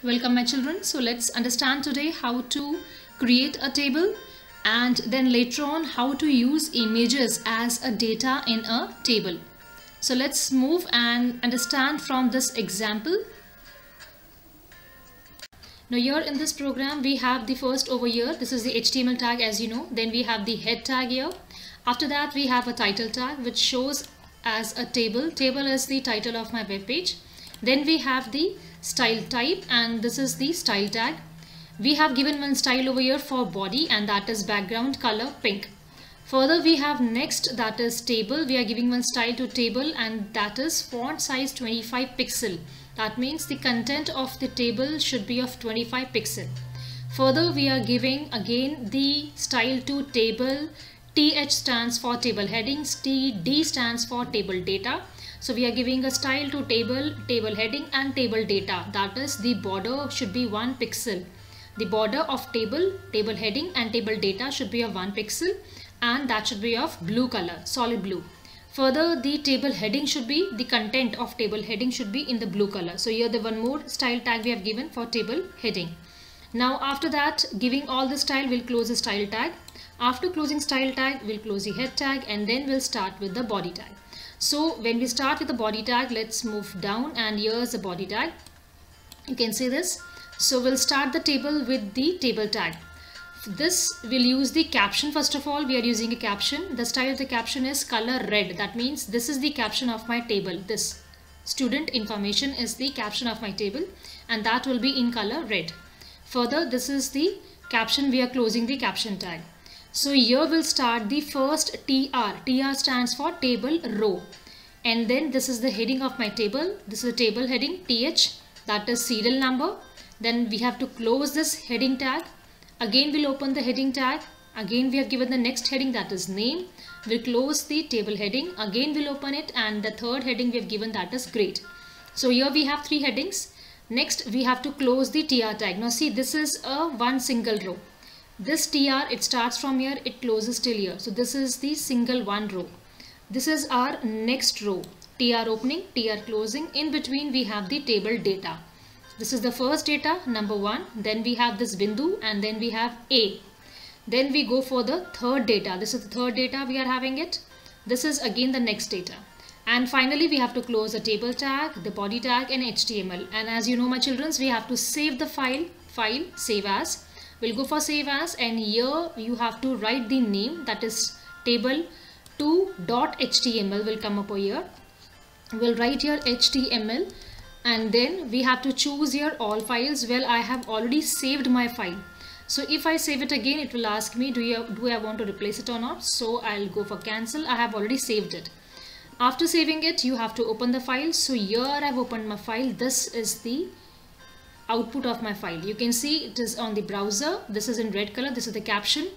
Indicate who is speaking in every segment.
Speaker 1: Welcome my children. So let's understand today how to create a table and then later on how to use images as a data in a table. So let's move and understand from this example. Now here in this program we have the first over here. This is the HTML tag as you know. Then we have the head tag here. After that we have a title tag which shows as a table. Table is the title of my web page. Then we have the style type and this is the style tag. We have given one style over here for body and that is background color pink. Further we have next that is table. We are giving one style to table and that is font size 25 pixel. That means the content of the table should be of 25 pixel. Further we are giving again the style to table. TH stands for table headings. TD stands for table data so we are giving a style to table, table heading and table data. That is the border should be 1 pixel. The border of table, table heading and table data should be of 1 pixel and that should be of blue color, solid blue. Further, the table heading should be, the content of table heading should be in the blue color. So here the one more style tag we have given for table heading. Now after that, giving all the style, we'll close the style tag. After closing style tag, we'll close the head tag and then we'll start with the body tag. So when we start with the body tag, let's move down and here's the body tag. You can see this. So we'll start the table with the table tag. This will use the caption first of all. We are using a caption. The style of the caption is color red. That means this is the caption of my table. This student information is the caption of my table and that will be in color red. Further, this is the caption. We are closing the caption tag. So here we'll start the first TR. TR stands for table row. And then this is the heading of my table. This is the table heading TH. That is serial number. Then we have to close this heading tag. Again we'll open the heading tag. Again we have given the next heading that is name. We'll close the table heading. Again we'll open it and the third heading we have given that is grade. So here we have three headings. Next we have to close the TR tag. Now see this is a one single row this tr it starts from here it closes till here. So this is the single one row. This is our next row. Tr opening tr closing. In between we have the table data. This is the first data number one. Then we have this bindu and then we have a. Then we go for the third data. This is the third data we are having it. This is again the next data. And finally we have to close the table tag the body tag and html and as you know my children we have to save the file file save as we'll go for save as and here you have to write the name that is table 2.html will come up over here. We'll write here html and then we have to choose here all files. Well i have already saved my file. So if i save it again it will ask me do you do i want to replace it or not? So i'll go for cancel. I have already saved it. After saving it you have to open the file. So here i've opened my file. This is the output of my file. You can see it is on the browser. This is in red color. This is the caption.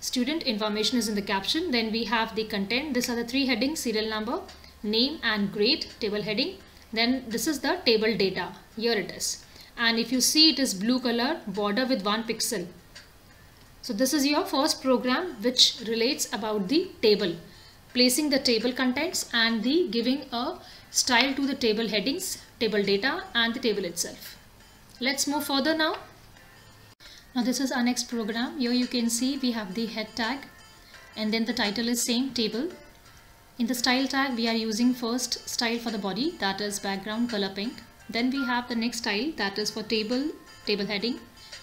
Speaker 1: Student information is in the caption. Then we have the content. These are the three headings, serial number, name and grade, table heading. Then this is the table data. Here it is. And if you see it is blue color border with one pixel. So this is your first program which relates about the table. Placing the table contents and the giving a style to the table headings, table data and the table itself. Let's move further now. Now this is our next program. Here you can see we have the head tag and then the title is same table. In the style tag we are using first style for the body that is background color pink. Then we have the next style that is for table, table heading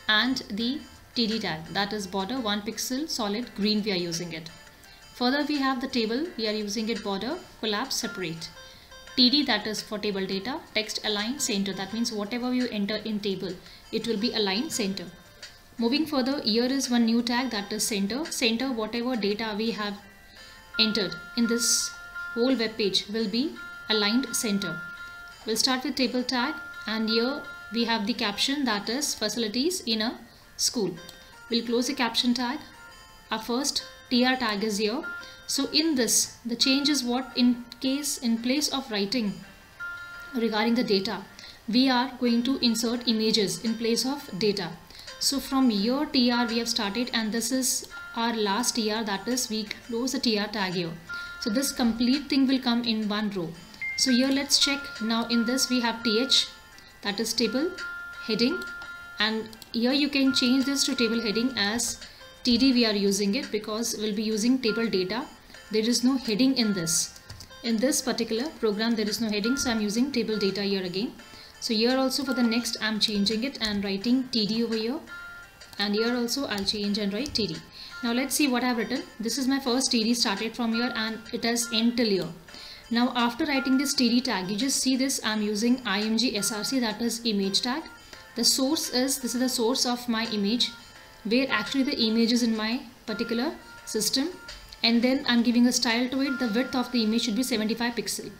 Speaker 1: and the TD tag that is border 1 pixel solid green we are using it. Further we have the table we are using it border collapse separate. TD that is for table data, text align center. That means whatever you enter in table, it will be aligned center. Moving further, here is one new tag that is center. Center whatever data we have entered in this whole web page will be aligned center. We'll start with table tag and here we have the caption that is facilities in a school. We'll close the caption tag. Our first TR tag is here so in this, the change is what in case in place of writing regarding the data, we are going to insert images in place of data. So from your TR we have started and this is our last TR that is we close the TR tag here. So this complete thing will come in one row. So here let's check now in this we have TH that is table heading and here you can change this to table heading as TD we are using it because we'll be using table data there is no heading in this. In this particular program there is no heading so I'm using table data here again. So here also for the next I'm changing it and writing TD over here. And here also I'll change and write TD now let's see what I've written. This is my first TD started from here and it has end till here. Now after writing this TD tag you just see this I'm using img src that is image tag. The source is this is the source of my image where actually the image is in my particular system and then I'm giving a style to it. The width of the image should be 75 pixel.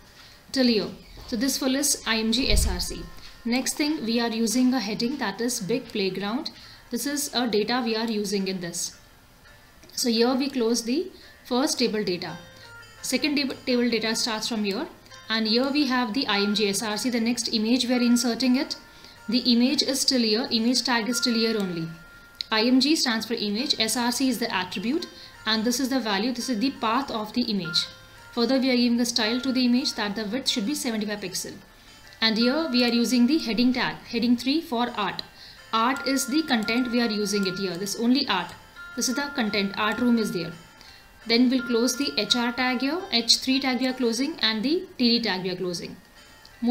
Speaker 1: Till here so this full is img src next thing we are using a heading that is big playground. This is a data we are using in this. So here we close the first table data. Second table data starts from here. And here we have the img src the next image we are inserting it. The image is still here. Image tag is still here only. Img stands for image. Src is the attribute and this is the value this is the path of the image. Further we are giving a style to the image that the width should be 75 pixel. And here we are using the heading tag heading 3 for art. Art is the content we are using it here. This only art. This is the content. Art room is there. Then we'll close the hr tag here h3 tag we are closing and the td tag we are closing.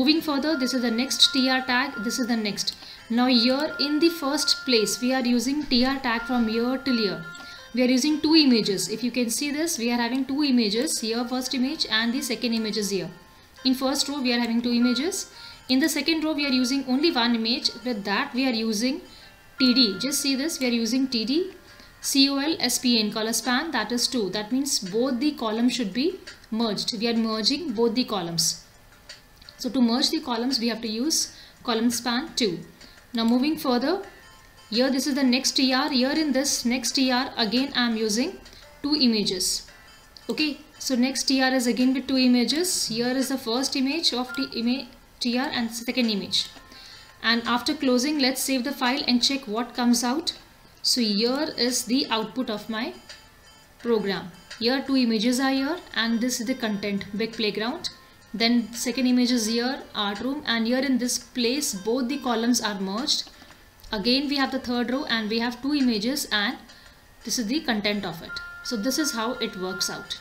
Speaker 1: Moving further this is the next tr tag this is the next. Now here in the first place we are using tr tag from here till here we are using two images. If you can see this we are having two images here. First image and the second image is here. In first row we are having two images. In the second row we are using only one image. With that we are using TD just see this we are using TD COL SPN color span that is 2 that means both the columns should be merged. We are merging both the columns. So to merge the columns we have to use column span 2 now moving further here this is the next TR here in this next TR again I am using two images. Okay so next TR is again with two images. Here is the first image of the image tr and second image. And after closing let's save the file and check what comes out. So here is the output of my program. Here two images are here and this is the content big playground. Then second image is here art room. And here in this place both the columns are merged again we have the third row and we have two images and this is the content of it. So this is how it works out